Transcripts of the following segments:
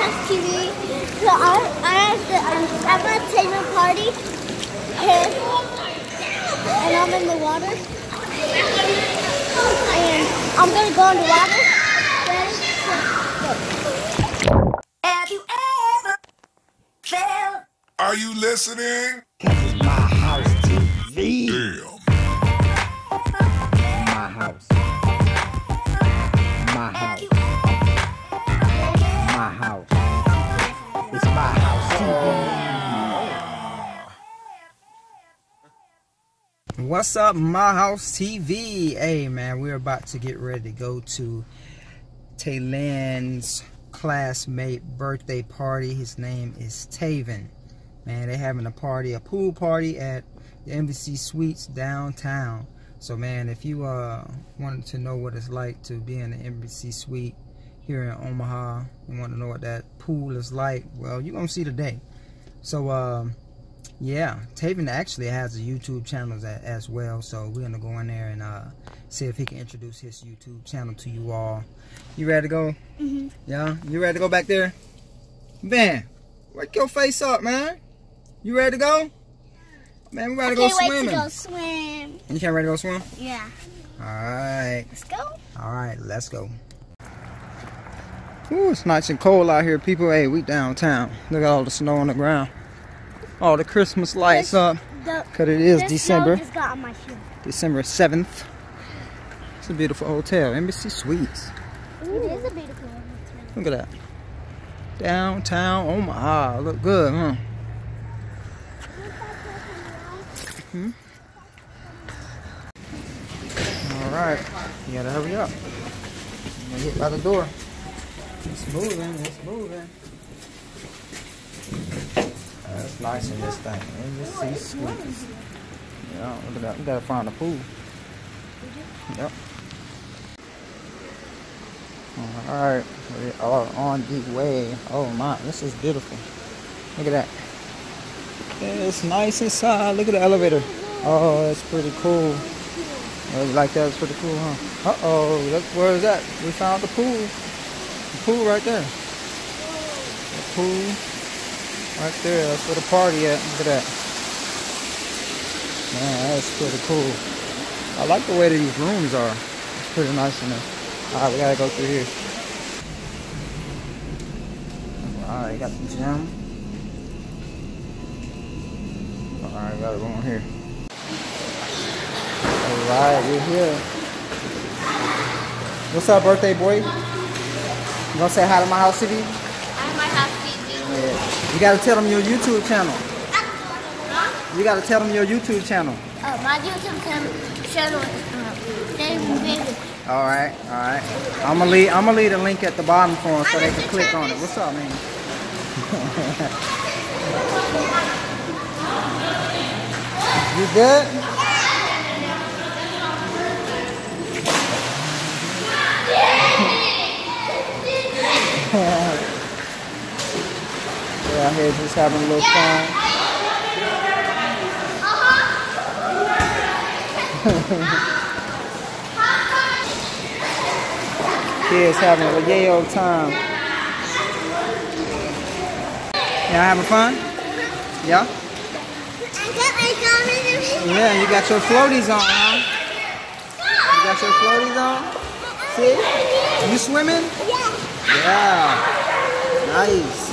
house TV. So I'm, I have at the, I'm, I'm at a table party here, and I'm in the water. And I'm gonna go in the water. Ready? Set, go. Have you ever felt Are you listening? My house TV. What's up, My House TV? Hey, man, we're about to get ready to go to TaeLynn's classmate birthday party. His name is Tayven. Man, they're having a party, a pool party at the Embassy Suites downtown. So, man, if you uh wanted to know what it's like to be in the Embassy Suite here in Omaha, you want to know what that pool is like, well, you're going to see today. So, um, yeah, Tayven actually has a YouTube channel as, well. So, we're going to go in there and uh, see if he can introduce his YouTube channel to you all. You ready to go? Mm-hmm. Yeah? You ready to go back there? Man, wake your face up, man. You ready to go? Man, we ready to go can't wait to go swim. You can't ready to go swim? Yeah. Alright. Let's go. Alright, let's go. Ooh, it's nice and cold out here, people. Hey, we downtown. Look at all the snow on the ground. All the Christmas lights This- up. Because it is December. just got on my shoe. December 7th. It's a beautiful hotel. Embassy Suites. It is a beautiful one. Look at that. Downtown Omaha. Look good, huh? Hmm? Alright. You gotta hurry up. I'm gonna get by the door. It's moving, it's moving. That's nice in this thing. Embassy Suites. Yeah, look at that. We gotta find a pool. Yep. Alright, we are on the way. Oh my, this is beautiful. Look at that. It's nice inside. Look at the elevator. Oh, that's pretty cool. Oh, you like that? It's pretty cool, huh? Uh oh, look, where is that? We found the pool. The pool right there. The pool right there. That's where the party at. Look at that. Man, that's pretty cool. I like the way that these rooms are. It's pretty nice in there. Alright, we gotta go through here. Alright, got the gym. Alright, gotta go in here. Alright, we're here. What's up, birthday boy? You gonna say hi to my house TV? I might have to Yeah. You gotta tell them your YouTube channel. You gotta tell them your YouTube channel. Oh, my YouTube channel, is uh, David Baby. All right, all right. I'm gonna leave. I'm gonna leave a link at the bottom for them so they can click on it. What's up, man? you good? Out here just having a little fun. Kids having a yay old time. Y'all having fun? Yeah? Yeah, you got your floaties on, huh? You got your floaties on? See? You swimming? Yeah. Nice.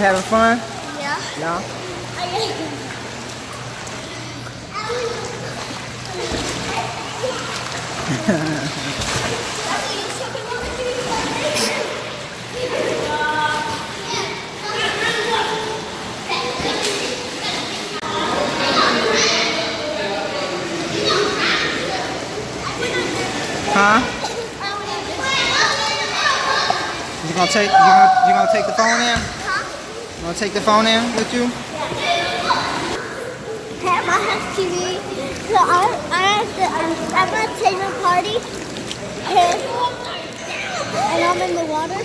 You having fun? Yeah. Yeah. Huh? You gonna take you gonna, you gonna take the phone in? You gonna take the phone in with you? At my house TV. So I'm, I'm at the, I'm, I'm at a table party here, and I'm in the water.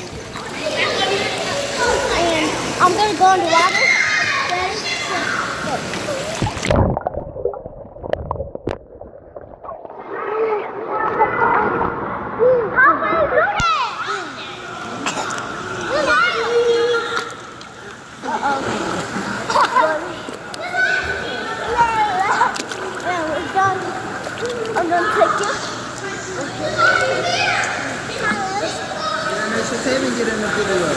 And I'm gonna go in the water. Ready? Set, go. I'm gonna take you. Tayven get in the video.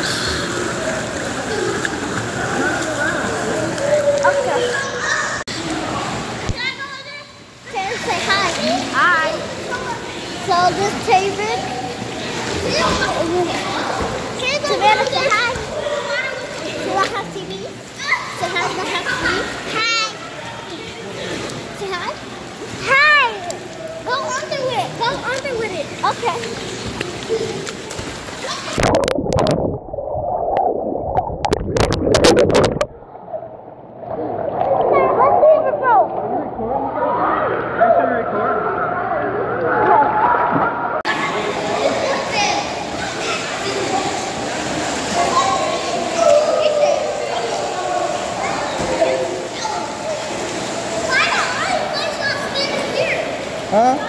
Okay. Can I say hi? Hi. So this Tayven. Say hi. To the Hot TV. Hot TV. Hi. Say hi. Hi. Go under with it. Go under with it. Okay. Let's see if it broke. Make sure you record. Huh?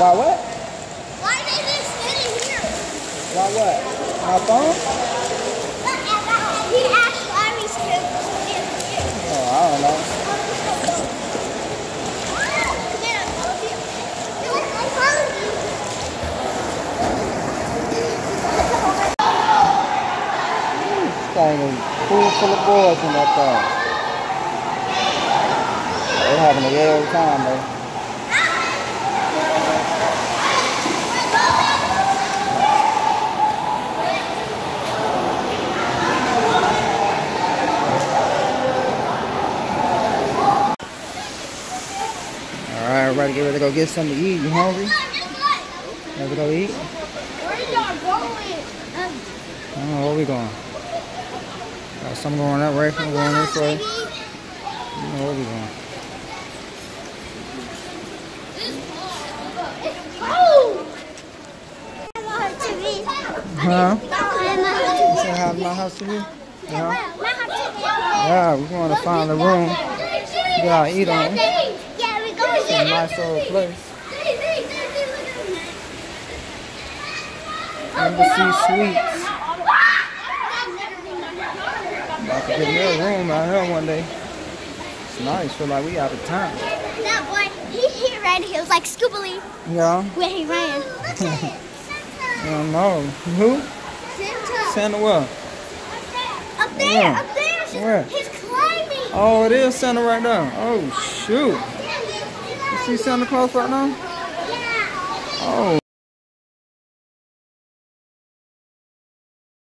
Why what? Why they just standing here? Why what? My phone? Oh, I don't know. This thing is full full of boys in that thing. Having a good time, though. All right, everybody get ready to go get something to eat. You hungry? Ready to go eat? I don't know where we going. Got some going that way, some going this way. Don't know where we going. Huh? You say hi to my house you? Yeah. Yeah, we're going to find a room. We gotta eat on it. Yeah, we go It's a nice old place. Embassy Suites. About to get me a room out here one day. It's nice. Feel like we out of time. That boy, he, he ran. He was like Scooby Yeah. when he ran. I don't know. Who? Santa what? Up there, Where? up there. she's- Where? He's climbing. Oh, it is Santa right there. Oh, shoot. You see Santa Claus right now? Oh.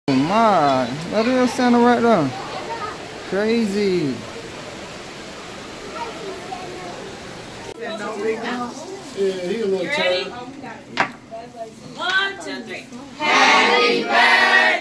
Oh my. That is Santa right there. Crazy. Yeah, he a little tired. One, two, three. Jump,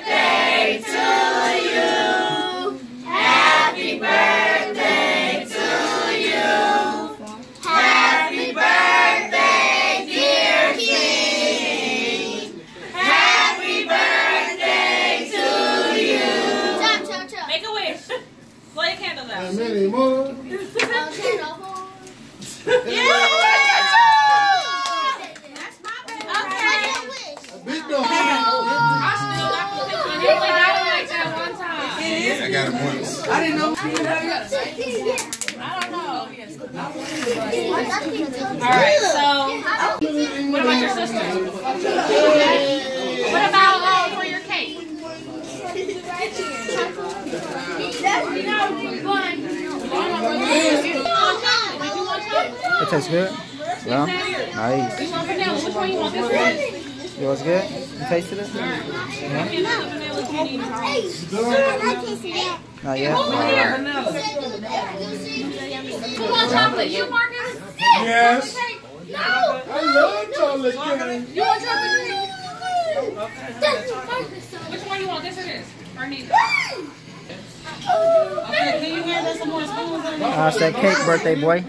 It tastes good? Yeah. Nice. You want vanilla? You want? This one? Yours good? You tasted it? Yeah. Not yet? Alright. Who want chocolate? You, Marcus? Yes. No. I love chocolate. You want chocolate? Which one you want? This or this? Or neither? Okay, can you hand us some more spoons? and How's that cake, birthday boy?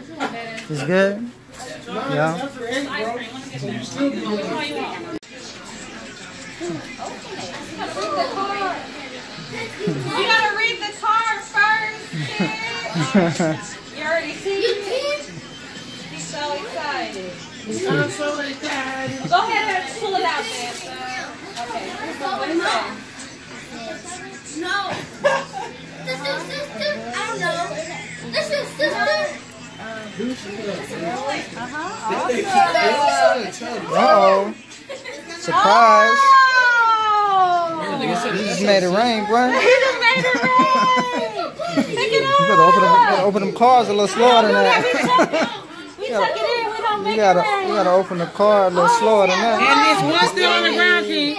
It's good? Yeah. ice cream? Let me get that. Which one you gotta read the card first. You already see it? He's so excited. I'm so excited. Go ahead and pull it out, Santa. Okay. What is that? No. This is sister. I don't know. This is sister. Uh-oh. Surprise. Oh! You just made it rain, boy. He just made it rain. Pick it You up. gotta open them, gotta open them cars a little slower than that. We tuck it. We tuck it in. We don't make You gotta, it rain. you gotta open the car a little slower than that. And there's one still on the ground, King.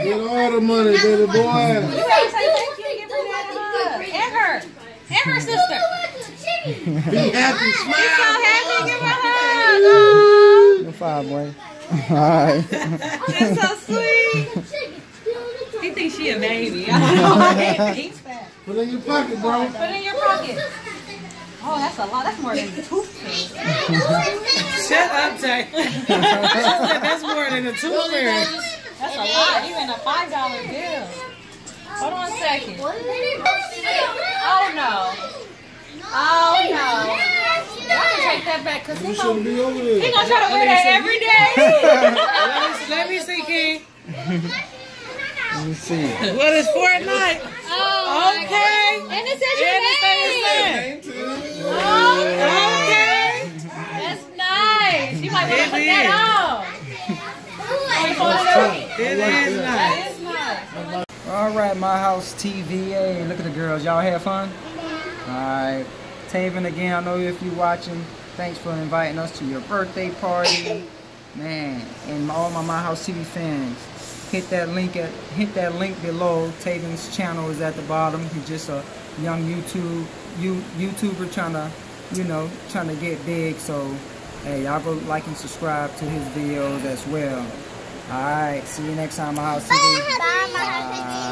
Get all the money, baby boy. You gotta say thank you and give her that hug. And her. And her sister. Be happy, So smile. happy. Give her a hug. Aw. Oh. You're fine, boy. Alright. That's so sweet. He thinks she a baby. He's fat. Put it in your pocket, bro. Put it in your pocket. Oh, that's a lot. That's more than a toothpaste. Shut up, Jay. That's more than a tooth fairy. That's a lot. Even a five dollar bill. Hold on a second. Oh no. Oh no. I can take that back because You he's gonna, be over he there. gonna try to wear that every day. Let me, let me see, King. Let me see. What is Fortnite? oh, Okay. and it says And it your says name. Oh, Okay. that's nice. You might want to put that on. It is nice. That is nice. Alright, my house TVA. Look at the girls. Y'all have fun? Alright. Tayven again, I know if you're watching. Thanks for inviting us to your birthday party. Man, and all my My House TV fans. Hit that link at hit that link below. Tayven's channel is at the bottom. He's just a young YouTube you YouTuber trying to, you know, trying to get big. So hey, y'all go like and subscribe to his videos as well. Alright, see you next time, My House TV. Bye, my Bye.